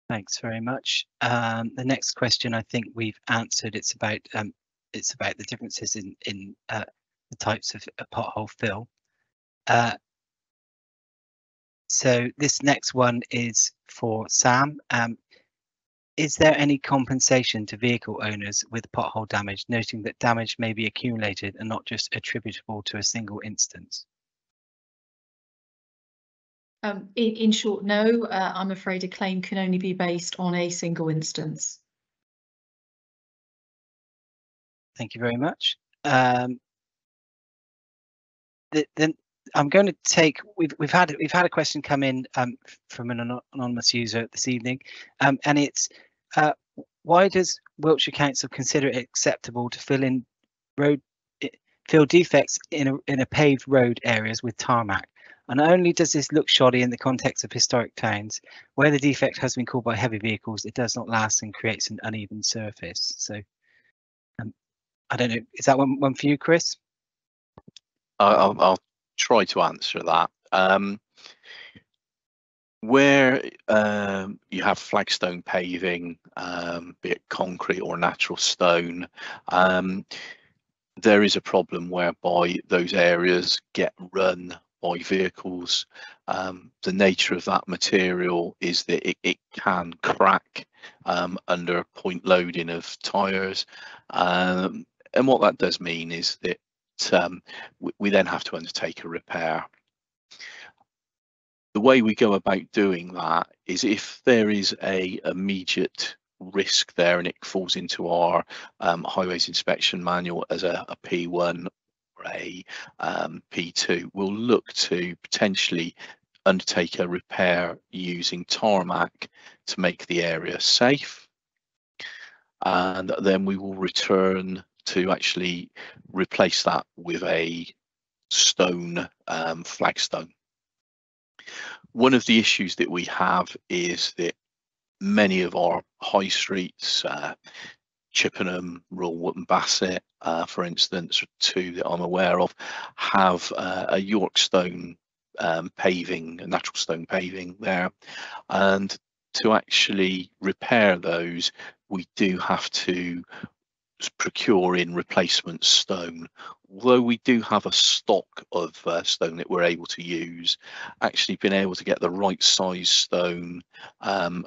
Thanks very much. Um, the next question I think we've answered. It's about um, it's about the differences in in uh, the types of uh, pothole fill. Uh, so this next one is for Sam. Is there any compensation to vehicle owners with pothole damage, noting that damage may be accumulated and not just attributable to a single instance? Um, in, in, short, no, uh, I'm afraid a claim can only be based on a single instance. Thank you very much. Um, then I'm going to take we've we've had we've had a question come in um, from an anonymous user this evening, um, and it's uh, why does Wiltshire Council consider it acceptable to fill in road fill defects in a in a paved road areas with tarmac and only does this look shoddy in the context of historic towns, where the defect has been caused by heavy vehicles, it does not last and creates an uneven surface. So um, I don't know, is that one, one for you, Chris? I'll, I'll try to answer that. Um, where um, you have flagstone paving, um, be it concrete or natural stone, um, there is a problem whereby those areas get run by vehicles. Um, the nature of that material is that it, it can crack um, under point loading of tyres. Um, and what that does mean is that we, we then have to undertake a repair. The way we go about doing that is if there is a immediate risk there and it falls into our um, highways inspection manual as a a P1 or a um, P2, we'll look to potentially undertake a repair using tarmac to make the area safe. And then we will return to actually replace that with a stone um, flagstone. One of the issues that we have is that many of our high streets, uh, Chippenham, Royal Wootton Bassett, uh, for instance, two that I'm aware of, have uh, a York stone um, paving, a natural stone paving there. And to actually repair those, we do have to procure in replacement stone. Although we do have a stock of uh, stone that we're able to use, actually being able to get the right size stone um,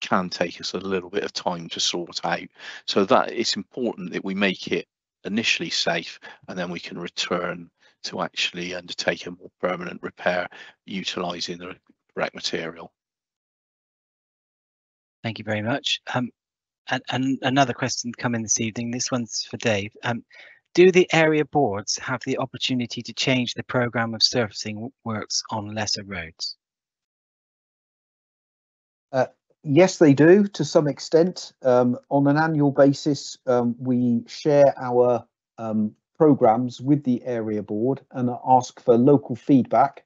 can take us a little bit of time to sort out. So that it's important that we make it initially safe and then we can return to actually undertake a more permanent repair utilising the correct material. Thank you very much. Um, and, and another question coming this evening. This one's for Dave. Um, do the area boards have the opportunity to change the programme of surfacing works on lesser roads? Uh, yes, they do to some extent. Um, on an annual basis, um, we share our um, programs with the area board and ask for local feedback.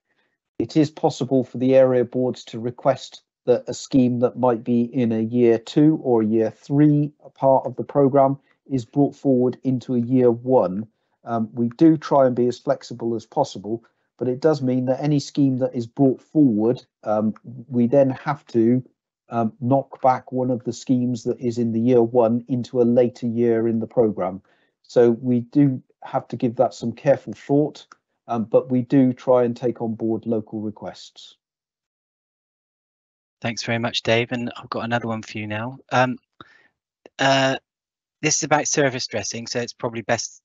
It is possible for the area boards to request that a scheme that might be in a year two or year three part of the program is brought forward into a year one. Um, we do try and be as flexible as possible, but it does mean that any scheme that is brought forward, um, we then have to um, knock back one of the schemes that is in the year one into a later year in the program. So we do have to give that some careful thought, um, but we do try and take on board local requests. Thanks very much, Dave. And I've got another one for you now. Um, uh, this is about surface dressing, so it's probably best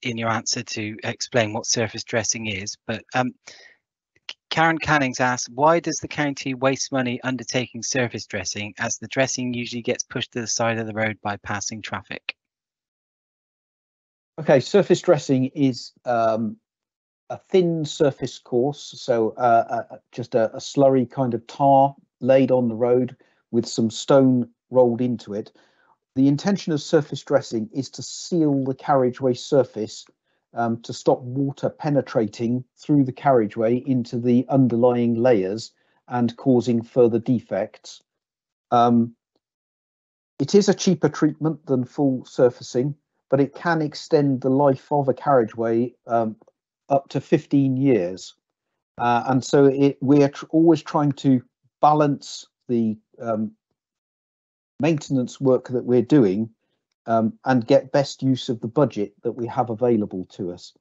in your answer to explain what surface dressing is. But um, Karen Cannings asks, why does the county waste money undertaking surface dressing as the dressing usually gets pushed to the side of the road by passing traffic? Okay, surface dressing is um, a thin surface course, so uh, uh, just a, a, slurry kind of tar laid on the road with some stone rolled into it. The intention of surface dressing is to seal the carriageway surface um, to stop water penetrating through the carriageway into the underlying layers and causing further defects. Um, it is a cheaper treatment than full surfacing, but it can extend the life of a carriageway um, up to 15 years. Uh, and so it, we're tr always trying to balance the um, maintenance work that we're doing um, and get best use of the budget that we have available to us.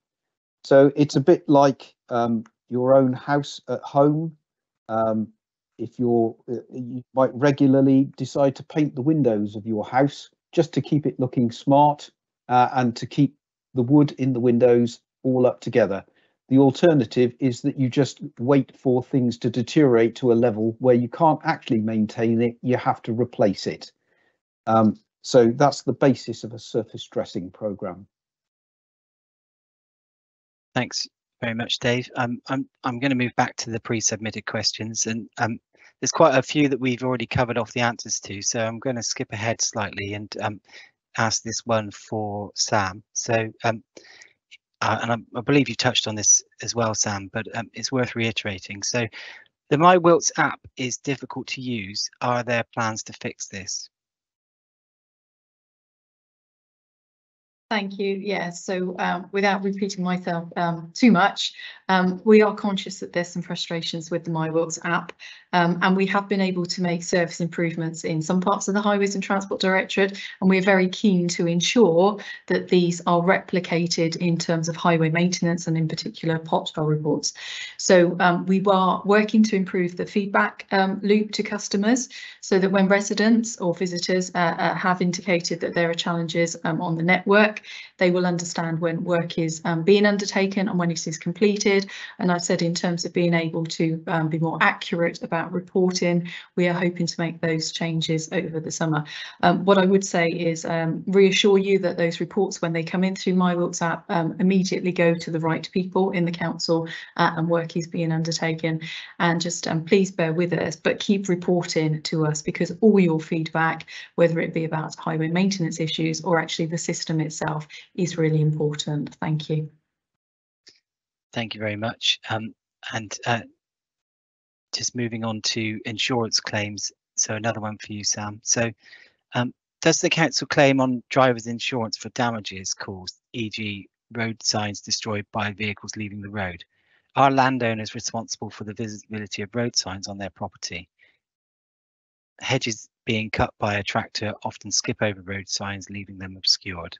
So it's a bit like um, your own house at home. Um, if you're, uh, you might regularly decide to paint the windows of your house just to keep it looking smart uh, and to keep the wood in the windows all up together. The alternative is that you just wait for things to deteriorate to a level where you can't actually maintain it, you have to replace it. Um, so that's the basis of a surface dressing program. Thanks very much, Dave. Um, I'm I'm going to move back to the pre-submitted questions, and um, there's quite a few that we've already covered off the answers to. So I'm going to skip ahead slightly and um, ask this one for Sam. So um, uh, and I, I, believe you touched on this as well, Sam, but um, it's worth reiterating. So the My Wilts app is difficult to use. Are there plans to fix this? Thank you. Yeah, so um, without repeating myself um, too much, um, we are conscious that there's some frustrations with the My Wilts app, um, and we have been able to make service improvements in some parts of the Highways and Transport Directorate, and we're very keen to ensure that these are replicated in terms of highway maintenance and in particular pothole reports. So um, we are working to improve the feedback um, loop to customers so that when residents or visitors uh, uh, have indicated that there are challenges on the network, work. They will understand when work is um, being undertaken and when it is completed. And I said in terms of being able to um, be more accurate about reporting, we are hoping to make those changes over the summer. Um, what I would say is um, reassure you that those reports, when they come in through My Wilts app, um, immediately go to the right people in the council uh, and work is being undertaken. And just um, please bear with us, but keep reporting to us because all your feedback, whether it be about highway maintenance issues or actually the system itself, is really important. Thank you. Thank you very much. Um, and uh, just moving on to insurance claims. So another one for you, Sam. So um, does the council claim on driver's insurance for damages caused, e.g. road signs destroyed by vehicles leaving the road? Are landowners responsible for the visibility of road signs on their property? Hedges being cut by a tractor often skip over road signs, leaving them obscured.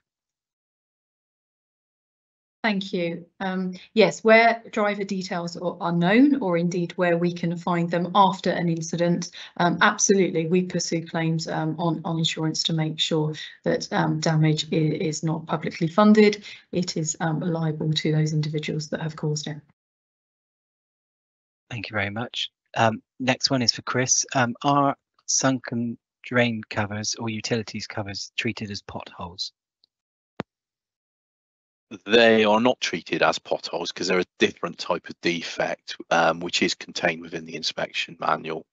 Thank you. Um, yes, where driver details are, known or indeed where we can find them after an incident, um, absolutely, we pursue claims um, on, on insurance to make sure that um, damage is, is, not publicly funded. It is um, liable to those individuals that have caused it. Thank you very much. Um, next one is for Chris. are sunken drain covers or utilities covers treated as potholes? They are not treated as potholes because they're a different type of defect um, which is contained within the inspection manual.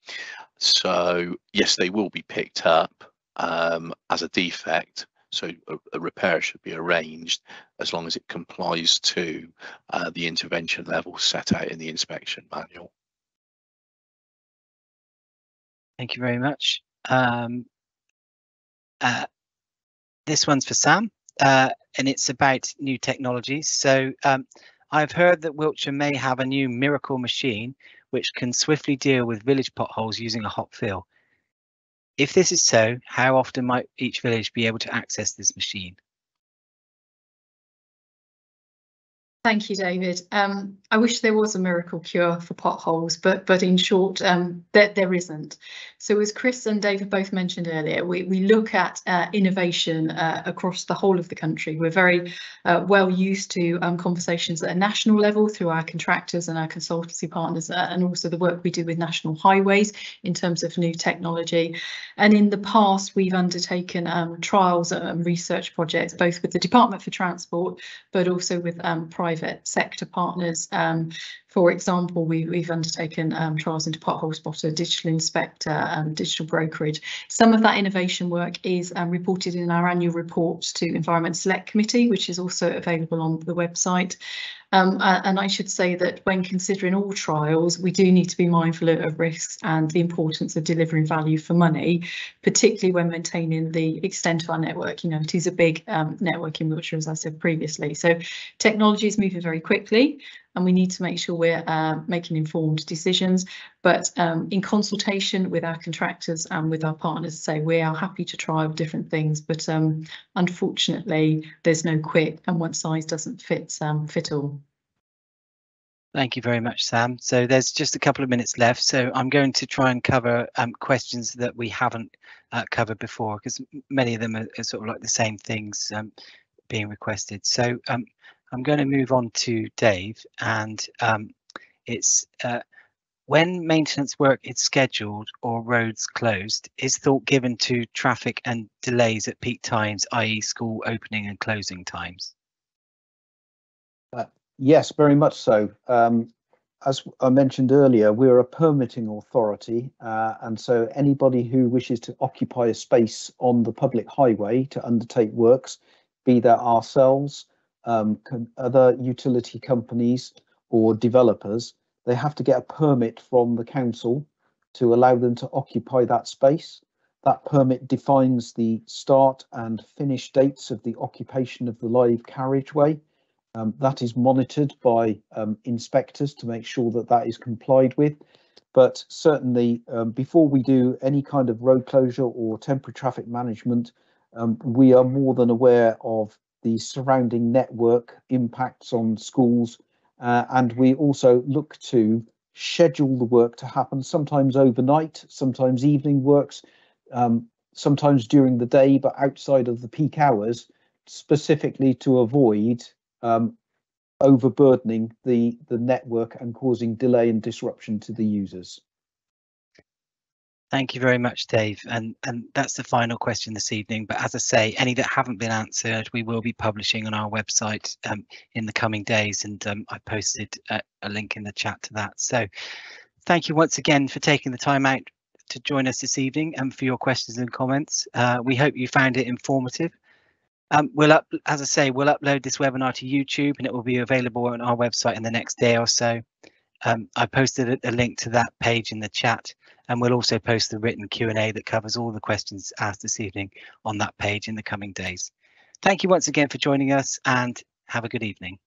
So yes they will be picked up um, as a defect. So a, a, repair should be arranged as long as it complies to uh, the intervention level set out in the inspection manual. Thank you very much. Um, uh, this one's for sam uh, and it's about new technologies. So um, I've heard that Wiltshire may have a new miracle machine which can swiftly deal with village potholes using a hot fill. If this is so, how often might each village be able to access this machine? Thank you, David. Um, I wish there was a miracle cure for potholes, but but in short, um, there, there isn't. So as Chris and David both mentioned earlier, we, we look at uh, innovation uh, across the whole of the country. We're very uh, well used to um, conversations at a national level through our contractors and our consultancy partners, uh, and also the work we do with national highways in terms of new technology. And in the past, we've undertaken um, trials and research projects, both with the Department for Transport, but also with um, private private sector partners. Um, for example, we, have undertaken um, trials into pothole spotter, digital inspector, um, digital brokerage. Some of that innovation work is um, reported in our annual report to Environment Select Committee, which is also available on the website. Um, and I should say that when considering all trials, we do need to be mindful of risks and the importance of delivering value for money, particularly when maintaining the extent of our network. You know, it is a big um, network in Wiltshire, as I said previously. So technology is moving very quickly and we need to make sure we're uh, making informed decisions. But um, in consultation with our contractors and with our partners, say we are happy to try different things, but um, unfortunately, there's no quick and one size doesn't fit um, fit all. Thank you very much, Sam. So there's just a couple of minutes left. So I'm going to try and cover um, questions that we haven't uh, covered before, because many of them are, are, sort of like the same things um, being requested. So um, I'm going to move on to Dave, and um, it's uh, when maintenance work is scheduled or roads closed, is thought given to traffic and delays at peak times, i.e. school opening and closing times? Uh, yes, very much so. Um, as I mentioned earlier, we're a permitting authority, uh, and so anybody who wishes to occupy a space on the public highway to undertake works, be that ourselves, um, other utility companies or developers, they have to get a permit from the council to allow them to occupy that space. That permit defines the start and finish dates of the occupation of the live carriageway. Um, that is monitored by um, inspectors to make sure that that is complied with. But certainly um, before we do any kind of road closure or temporary traffic management, um, we are more than aware of the surrounding network impacts on schools, uh, and we also look to schedule the work to happen sometimes overnight, sometimes evening works, um, sometimes during the day, but outside of the peak hours specifically to avoid um, overburdening the, the network and causing delay and disruption to the users. Thank you very much, Dave. And and that's the final question this evening. But as I say, any that haven't been answered, we will be publishing on our website um, in the coming days. And um, I posted a, a, link in the chat to that. So thank you once again for taking the time out to join us this evening and for your questions and comments. Uh, we hope you found it informative. Um, we'll up, as I say, we'll upload this webinar to YouTube and it will be available on our website in the next day or so. Um, I posted a, a link to that page in the chat and we'll also post the written Q&A that covers all the questions asked this evening on that page in the coming days. Thank you once again for joining us and have a good evening.